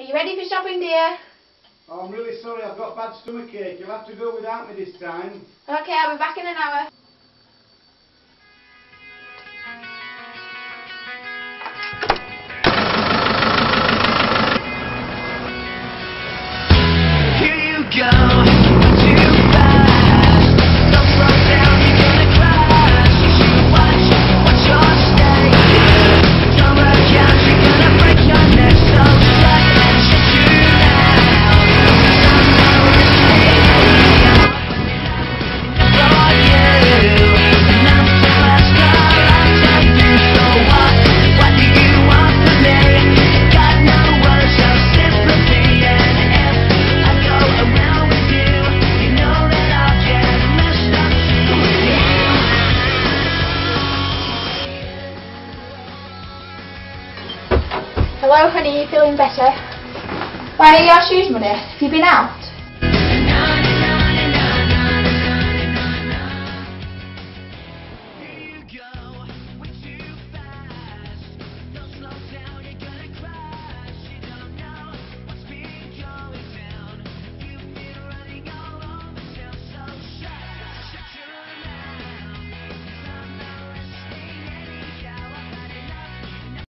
Are you ready for shopping, dear? Oh, I'm really sorry, I've got bad stomach ache. You'll have to go without me this time. Okay, I'll be back in an hour. Here you go, Hello, honey, you feeling better? Why are your shoes muddy? Have you been out?